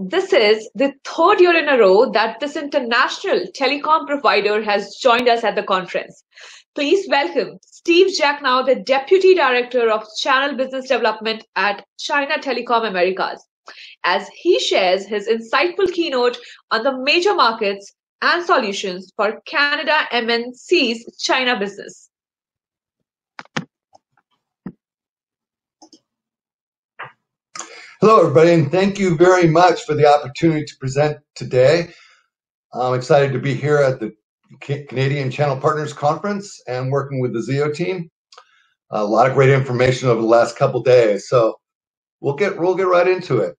This is the third year in a row that this international telecom provider has joined us at the conference. Please welcome Steve Jacknow, the Deputy Director of Channel Business Development at China Telecom Americas, as he shares his insightful keynote on the major markets and solutions for Canada MNC's China business. Hello, everybody, and thank you very much for the opportunity to present today. I'm excited to be here at the Canadian Channel Partners Conference and working with the Zio team. A lot of great information over the last couple days, so we'll get we'll get right into it.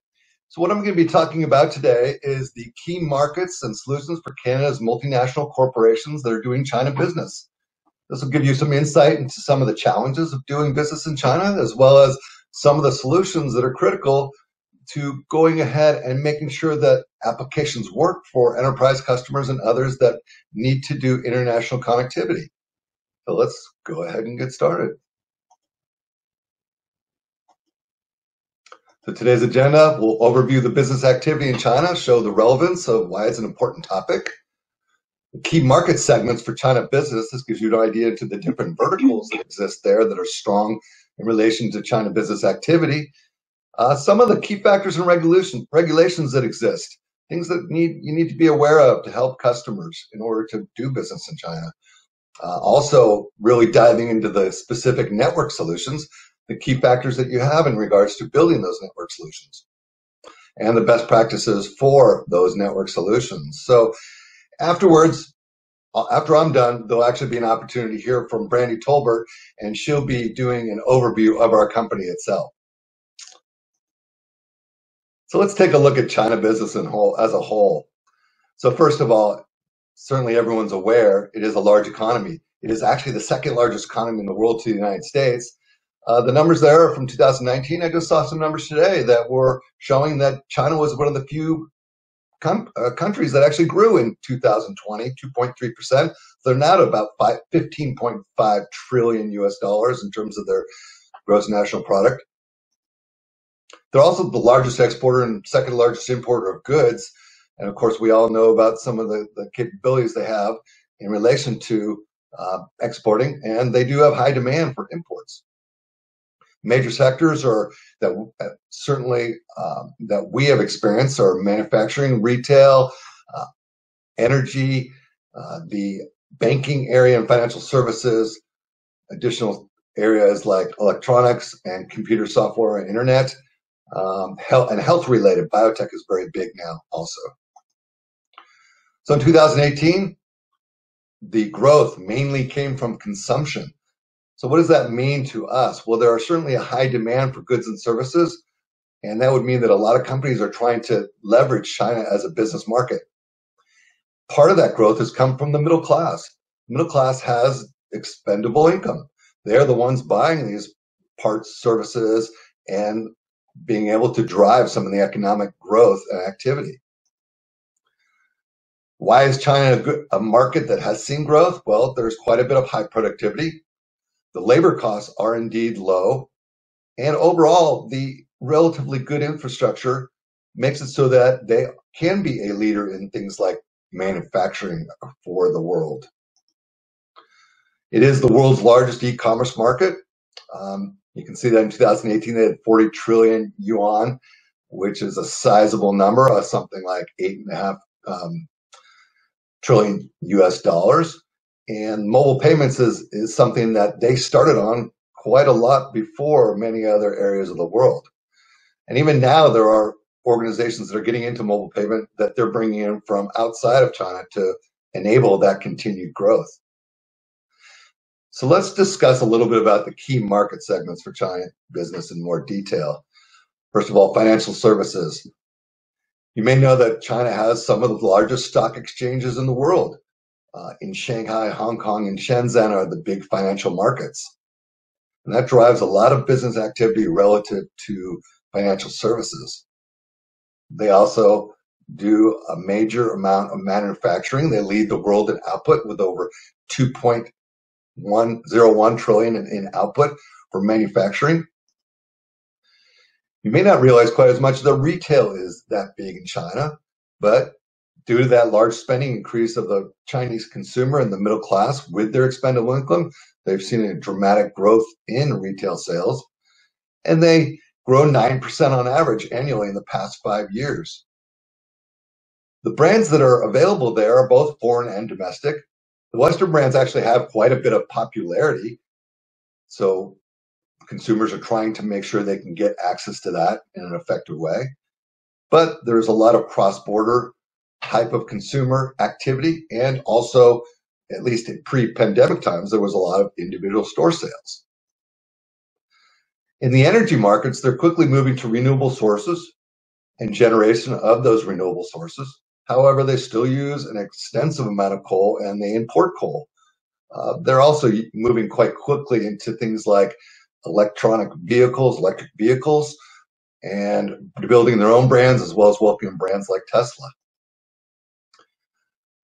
So what I'm going to be talking about today is the key markets and solutions for Canada's multinational corporations that are doing China business. This will give you some insight into some of the challenges of doing business in China, as well as some of the solutions that are critical to going ahead and making sure that applications work for enterprise customers and others that need to do international connectivity. So let's go ahead and get started. So today's agenda will overview the business activity in China, show the relevance of why it's an important topic, the key market segments for China business. This gives you an idea to the different verticals that exist there that are strong in relation to China business activity. Uh, some of the key factors and regulation, regulations that exist, things that need you need to be aware of to help customers in order to do business in China. Uh, also, really diving into the specific network solutions, the key factors that you have in regards to building those network solutions, and the best practices for those network solutions. So, afterwards, after I'm done, there'll actually be an opportunity to hear from Brandy Tolbert, and she'll be doing an overview of our company itself. So let's take a look at China business whole, as a whole. So first of all, certainly everyone's aware it is a large economy. It is actually the second largest economy in the world to the United States. Uh, the numbers there are from 2019. I just saw some numbers today that were showing that China was one of the few com- uh, countries that actually grew in 2020, 2.3%. They're now about 15.5 trillion US dollars in terms of their gross national product. They're also the largest exporter and second largest importer of goods. And of course, we all know about some of the, the capabilities they have in relation to uh, exporting, and they do have high demand for imports. Major sectors are that uh, certainly um, that we have experienced are manufacturing, retail, uh, energy, uh, the banking area and financial services, additional areas like electronics and computer software and internet, um, health and health related. Biotech is very big now also. So in 2018, the growth mainly came from consumption. So what does that mean to us? Well, there are certainly a high demand for goods and services, and that would mean that a lot of companies are trying to leverage China as a business market. Part of that growth has come from the middle class. Middle class has expendable income. They're the ones buying these parts, services, and being able to drive some of the economic growth and activity. Why is China a market that has seen growth? Well, there's quite a bit of high productivity. The labor costs are indeed low. And overall, the relatively good infrastructure makes it so that they can be a leader in things like manufacturing for the world. It is the world's largest e-commerce market. Um, you can see that in 2018 they had 40 trillion yuan, which is a sizable number, uh, something like eight and a half um, trillion US dollars. And mobile payments is, is something that they started on quite a lot before many other areas of the world. And even now, there are organizations that are getting into mobile payment that they're bringing in from outside of China to enable that continued growth. So let's discuss a little bit about the key market segments for China business in more detail. First of all, financial services. You may know that China has some of the largest stock exchanges in the world uh, in Shanghai, Hong Kong, and Shenzhen are the big financial markets. And that drives a lot of business activity relative to financial services. They also do a major amount of manufacturing. They lead the world in output with over 2.101 trillion in, in output for manufacturing. You may not realize quite as much that retail is that big in China, but due to that large spending increase of the Chinese consumer and the middle class with their expendable income, they've seen a dramatic growth in retail sales. And they grow 9% on average annually in the past five years. The brands that are available there are both foreign and domestic. The Western brands actually have quite a bit of popularity. So consumers are trying to make sure they can get access to that in an effective way. But there's a lot of cross border type of consumer activity. And also, at least in pre pandemic times, there was a lot of individual store sales. In the energy markets, they're quickly moving to renewable sources and generation of those renewable sources. However, they still use an extensive amount of coal and they import coal. Uh, they're also moving quite quickly into things like electronic vehicles, electric vehicles, and building their own brands as well as welcoming brands like Tesla.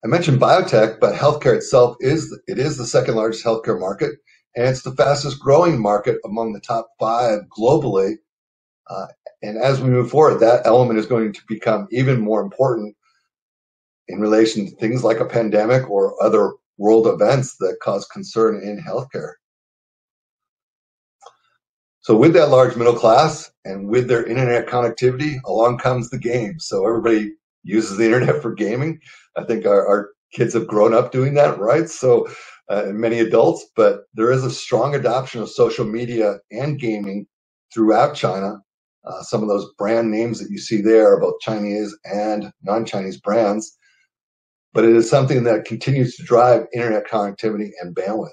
I mentioned biotech, but healthcare itself is it is the second largest healthcare market, and it's the fastest growing market among the top five globally. Uh, and as we move forward, that element is going to become even more important in relation to things like a pandemic or other world events that cause concern in healthcare. So with that large middle class and with their internet connectivity, along comes the game. So everybody uses the internet for gaming. I think our, our kids have grown up doing that, right? So uh, many adults, but there is a strong adoption of social media and gaming throughout China. Uh, some of those brand names that you see there are both Chinese and non-Chinese brands but it is something that continues to drive internet connectivity and bandwidth.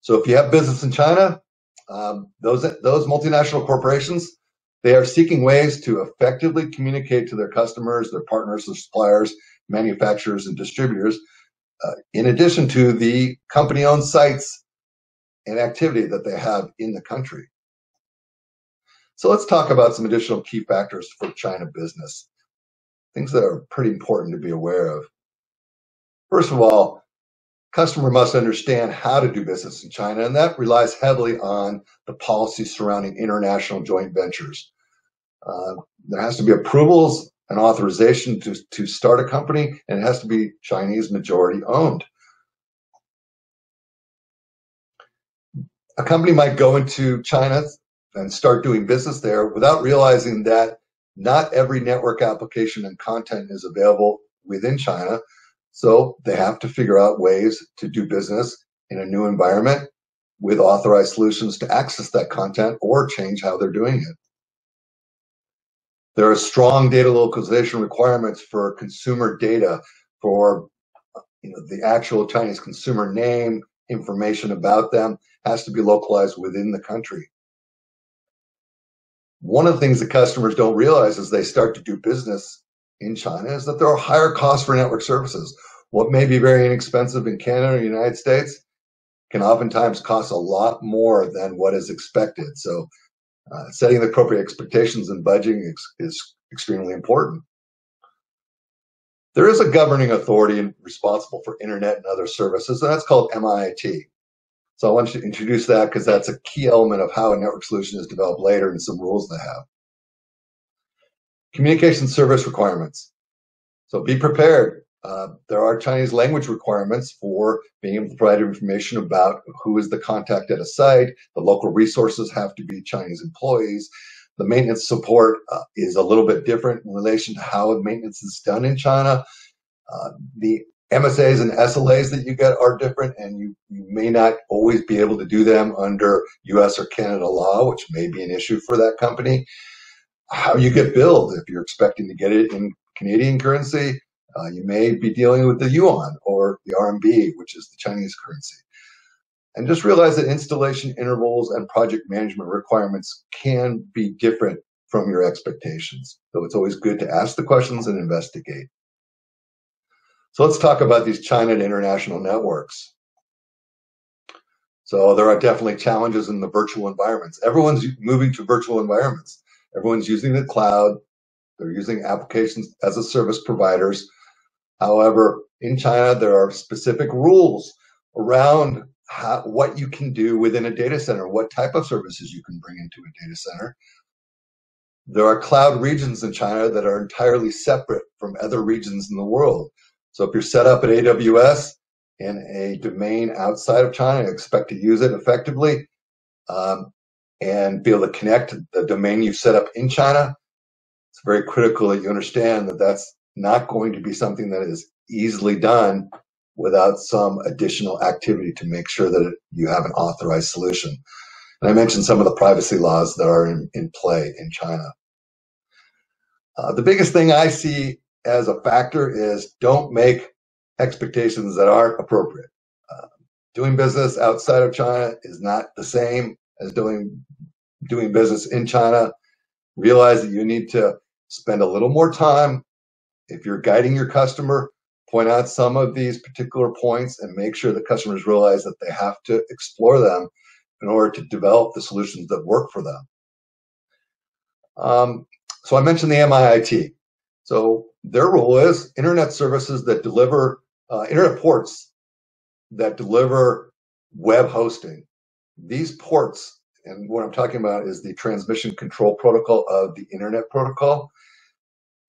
So if you have business in China, um, those those multinational corporations, they are seeking ways to effectively communicate to their customers, their partners, their suppliers, manufacturers, and distributors, uh, in addition to the company-owned sites and activity that they have in the country. So let's talk about some additional key factors for China business things that are pretty important to be aware of. First of all, customer must understand how to do business in China, and that relies heavily on the policy surrounding international joint ventures. Uh, there has to be approvals and authorization to, to start a company, and it has to be Chinese majority owned. A company might go into China and start doing business there without realizing that not every network application and content is available within China. So they have to figure out ways to do business in a new environment with authorized solutions to access that content or change how they're doing it. There are strong data localization requirements for consumer data for you know, the actual Chinese consumer name, information about them has to be localized within the country. One of the things that customers don't realize as they start to do business in China is that there are higher costs for network services. What may be very inexpensive in Canada or the United States can oftentimes cost a lot more than what is expected. So, uh, setting the appropriate expectations and budgeting is, is extremely important. There is a governing authority responsible for internet and other services, and that's called MIIT. So I want to introduce that because that's a key element of how a network solution is developed later and some rules they have. Communication service requirements. So be prepared. Uh, there are Chinese language requirements for being able to provide information about who is the contact at a site. The local resources have to be Chinese employees. The maintenance support uh, is a little bit different in relation to how maintenance is done in China. Uh, the MSAs and SLAs that you get are different, and you, you may not always be able to do them under US or Canada law, which may be an issue for that company. How you get billed, if you're expecting to get it in Canadian currency, uh, you may be dealing with the yuan or the RMB, which is the Chinese currency. And just realize that installation intervals and project management requirements can be different from your expectations. So it's always good to ask the questions and investigate. So let's talk about these China and international networks. So there are definitely challenges in the virtual environments. Everyone's moving to virtual environments. Everyone's using the cloud. They're using applications as a service providers. However, in China, there are specific rules around how, what you can do within a data center, what type of services you can bring into a data center. There are cloud regions in China that are entirely separate from other regions in the world. So if you're set up at AWS in a domain outside of China, expect to use it effectively um, and be able to connect the domain you set up in China. It's very critical that you understand that that's not going to be something that is easily done without some additional activity to make sure that you have an authorized solution. And I mentioned some of the privacy laws that are in, in play in China. Uh, the biggest thing I see as a factor is don't make expectations that aren't appropriate. Uh, doing business outside of China is not the same as doing doing business in China. Realize that you need to spend a little more time if you're guiding your customer point out some of these particular points and make sure the customers realize that they have to explore them in order to develop the solutions that work for them. Um, so I mentioned the MIIT. So their role is internet services that deliver uh, internet ports that deliver web hosting. These ports, and what I'm talking about is the transmission control protocol of the internet protocol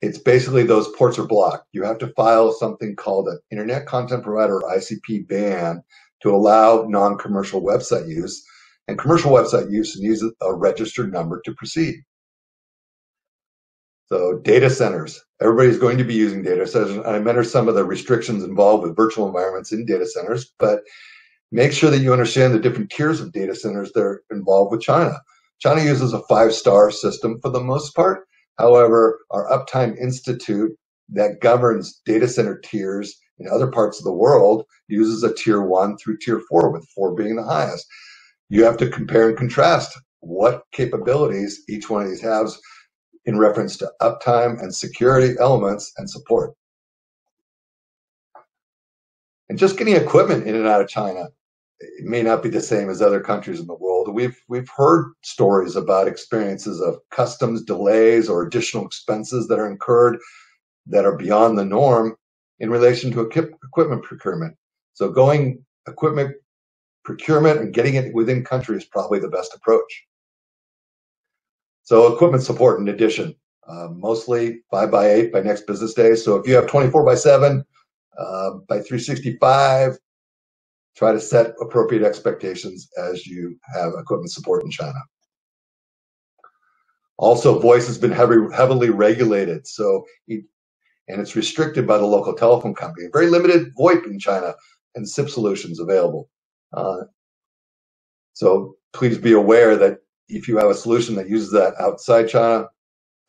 it's basically those ports are blocked. You have to file something called an Internet Content Provider ICP Beian to allow non-commercial website use. And commercial website use needs a registered number to proceed. So data centers, everybody's going to be using data centers. I mentioned some of the restrictions involved with virtual environments in data centers, but make sure that you understand the different tiers of data centers that are involved with China. China uses a five-star system for the most part, However, our Uptime Institute that governs data center tiers in other parts of the world uses a tier one through tier four, with four being the highest. You have to compare and contrast what capabilities each one of these has in reference to uptime and security elements and support. And just getting equipment in and out of China it may not be the same as other countries in the world. We've we've heard stories about experiences of customs delays or additional expenses that are incurred that are beyond the norm in relation to equipment procurement. So going equipment procurement and getting it within country is probably the best approach. So equipment support in addition, uh, mostly five by eight by next business day. So if you have 24 by seven, uh, by 365, try to set appropriate expectations as you have equipment support in China. Also, voice has been heavy, heavily regulated, so and it's restricted by the local telephone company. Very limited VoIP in China and SIP solutions available. Uh, so please be aware that if you have a solution that uses that outside China,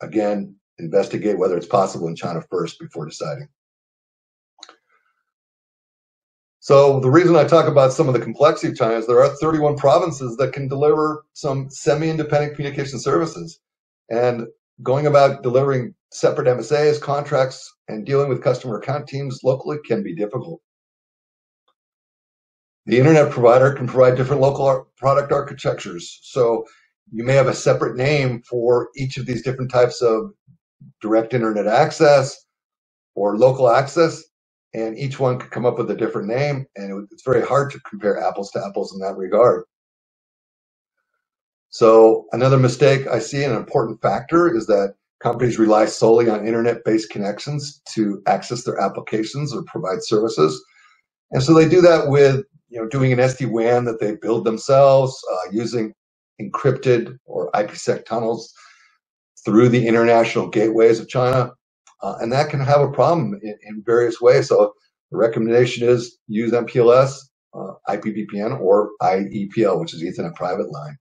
again, investigate whether it's possible in China first before deciding. So the reason I talk about some of the complexity of China is there are 31 provinces that can deliver some semi-independent communication services. And going about delivering separate MSAs, contracts, and dealing with customer account teams locally can be difficult. The internet provider can provide different local product architectures. So you may have a separate name for each of these different types of direct internet access or local access and each one could come up with a different name, and it's very hard to compare apples to apples in that regard. So another mistake I see, an important factor, is that companies rely solely on internet-based connections to access their applications or provide services, and so they do that with you know doing an SD-WAN that they build themselves, uh, using encrypted or IPsec tunnels through the international gateways of China. Uh, and that can have a problem in, in, various ways. So the recommendation is use MPLS, uh, IPVPN, or IEPL, which is Ethernet private line.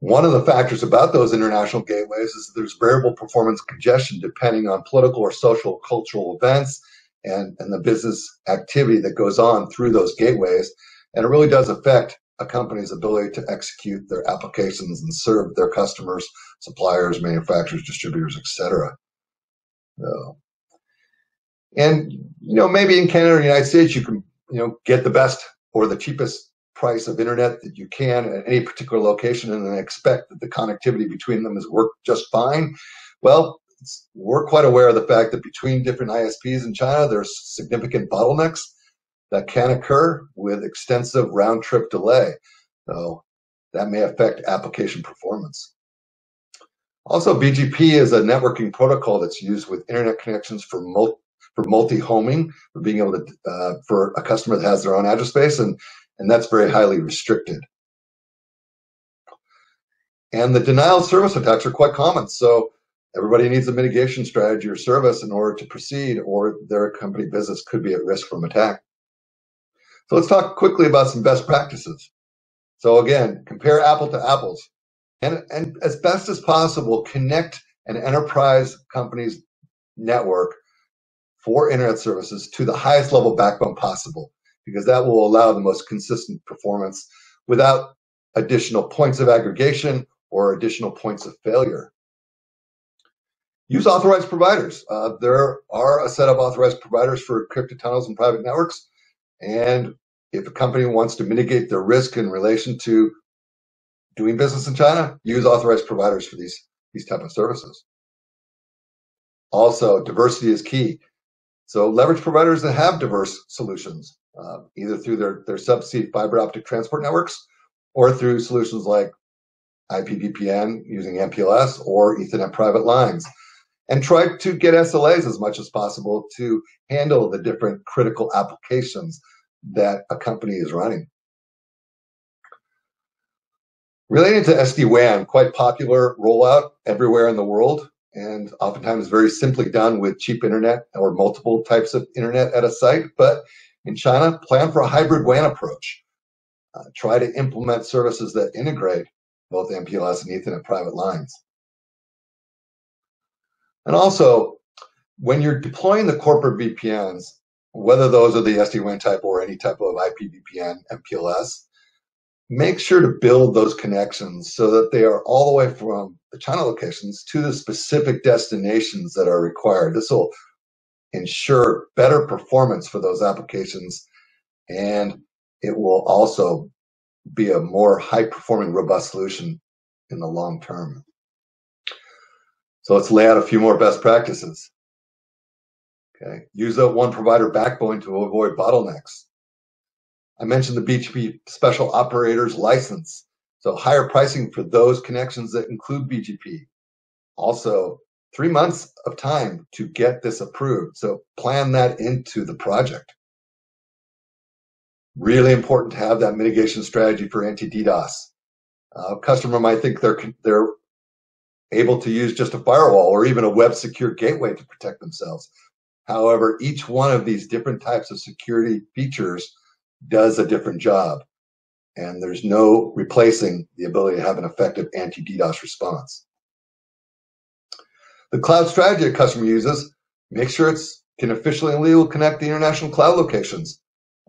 One of the factors about those international gateways is that there's variable performance congestion depending on political or social cultural events and, and the business activity that goes on through those gateways. And it really does affect a company's ability to execute their applications and serve their customers, suppliers, manufacturers, distributors, etc. So, and you know, maybe in Canada or the United States, you can you know get the best or the cheapest price of internet that you can at any particular location, and then expect that the connectivity between them has worked just fine. Well, we're quite aware of the fact that between different ISPs in China, there's significant bottlenecks that can occur with extensive round trip delay. So that may affect application performance. Also, BGP is a networking protocol that's used with internet connections for multi for multi-homing, for being able to uh, for a customer that has their own address space, and and that's very highly restricted. And the denial of service attacks are quite common. So everybody needs a mitigation strategy or service in order to proceed, or their company business could be at risk from attack. So let's talk quickly about some best practices. So again, compare apple to apples. And, and as best as possible, connect an enterprise company's network for internet services to the highest level backbone possible, because that will allow the most consistent performance without additional points of aggregation or additional points of failure. Use authorized providers. Uh, there are a set of authorized providers for encrypted tunnels and private networks. And if a company wants to mitigate their risk in relation to doing business in China, use authorized providers for these, these type of services. Also, diversity is key. So leverage providers that have diverse solutions, uh, either through their, their subsea fiber optic transport networks or through solutions like IPVPN using MPLS or Ethernet private lines. And try to get SLAs as much as possible to handle the different critical applications that a company is running. Related to SD-WAN, quite popular rollout everywhere in the world, and oftentimes very simply done with cheap internet or multiple types of internet at a site. But in China, plan for a hybrid WAN approach. Uh, try to implement services that integrate both MPLS and Ethernet private lines. And also, when you're deploying the corporate VPNs, whether those are the SD-WAN type or any type of IPVPN, MPLS, make sure to build those connections so that they are all the way from the China locations to the specific destinations that are required. This will ensure better performance for those applications and it will also be a more high performing robust solution in the long term. So let's lay out a few more best practices. Okay, use a one provider backbone to avoid bottlenecks. I mentioned the BGP special operators license. So higher pricing for those connections that include BGP. Also, three months of time to get this approved. So plan that into the project. Really important to have that mitigation strategy for anti-DDoS. Uh, customer might think they're they're able to use just a firewall or even a web secure gateway to protect themselves. However, each one of these different types of security features does a different job. And there's no replacing the ability to have an effective anti-DDoS response. The cloud strategy a customer uses, make sure it's can officially and legally connect the international cloud locations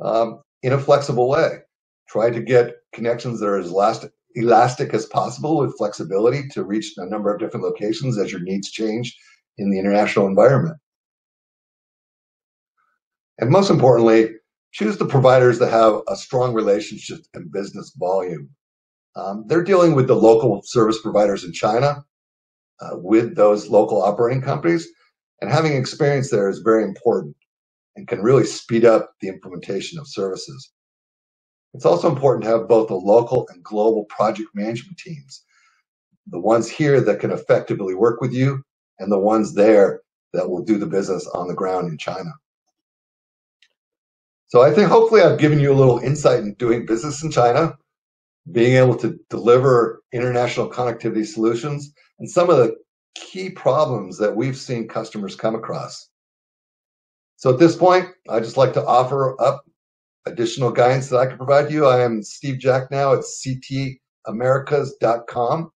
um, in a flexible way. Try to get connections that are as elastic, elastic as possible with flexibility to reach a number of different locations as your needs change in the international environment. And most importantly, choose the providers that have a strong relationship and business volume. Um, they're dealing with the local service providers in China, uh, with those local operating companies, and having experience there is very important and can really speed up the implementation of services. It's also important to have both the local and global project management teams, the ones here that can effectively work with you, and the ones there that will do the business on the ground in China. So I think hopefully I've given you a little insight in doing business in China, being able to deliver international connectivity solutions, and some of the key problems that we've seen customers come across. So at this point, I'd just like to offer up additional guidance that I can provide you. I am Steve Jacknow at ctamericas.com.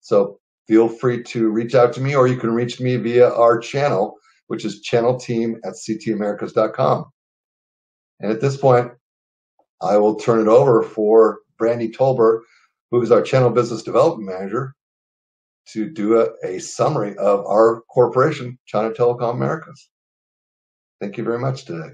So feel free to reach out to me or you can reach me via our channel, which is channelteam at ctamericas.com. And at this point, I will turn it over for Brandy Tolbert, who is our channel business development manager, to do a, a summary of our corporation, China Telecom Americas. Thank you very much today.